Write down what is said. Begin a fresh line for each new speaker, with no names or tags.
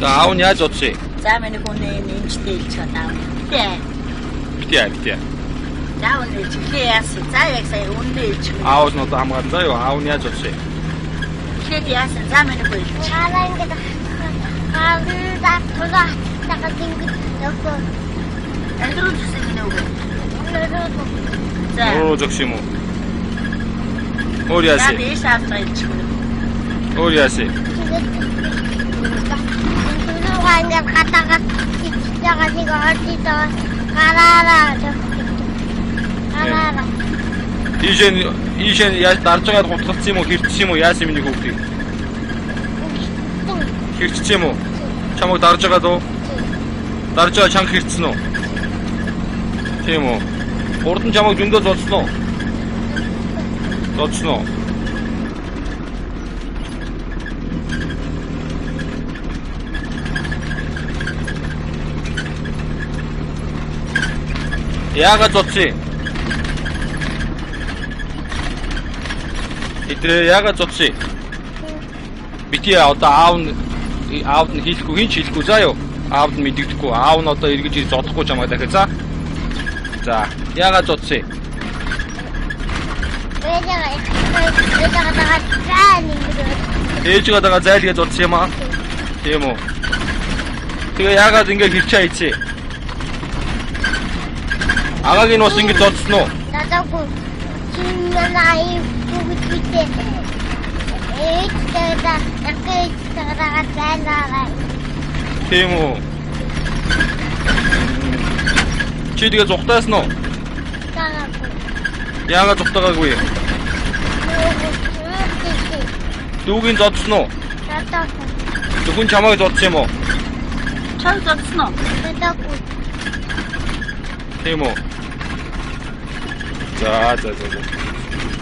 За аав нь яаж бодсон юм?
За миний хүний нэмжтэй илж чадаа. Тэ.
Битээ битээ.
За өнөө чихээ яасан. За яг сая үнэ илж.
Аав нь одоо хамгаална заа юу? Аав нь яаж бодсон юм?
Чихээ яасан. За миний хүү илж.
Хараа ингээд хаалда туга тагаад ингээд явсан.
Андруу зүсэг нэ үгүй. За.
Оо зогс юм уу? Өөр
За
яасан?
дээш авах илж.
Өөр яасан?
Түлүүга ингээд хатагаад ичтэйгээ нэг ордидоо гараараа гараараа
Ийшээ ийшээ яаж дарж байгаад гутгалцсан юм уу? Хэрчсэн юм уу? Яасан юм нэг хүүхдийг? Хэрчсэн юм уу? Чамайг дарж байгаад уу? Дарж байгаа чанга хэрчсэн үү? Тийм үү? Урд нь чамайг зөндөө зодсон уу? Зодсон уу? Яагаад зодсон юм? Эдгээр яагаад зодсон юм? Бити одоо аав нь аав нь хийхгүй хин ч хийхгүй заа юу? Аав нь мэддэхгүй. Аав нь одоо эргэж ирж зодохгүй ч юм аа дахиад за. За, яагаад зодсон юм? Ээж гадаага зайлгээд зодсон юм аа. Тийм үү. Тэгээ яагаад ингэж хэрчээ хийцээ? Агааг нь бас ингэж зодсон уу?
Зодоогүй. Чиний ай бүгд битээ. Ээж дээдэ якэж тагаа цайлаа.
Тийм үү. Чи тэгээ зүхтайсан уу?
Тагаагүй.
Яагаад зүхтагаагүй? Дүүгийн зодсон уу?
Зодоогүй.
Дүүгийн чамайг зодсон юм уу?
Чам зодсон уу?
Зодоогүй.
Тийм үү. За за за за.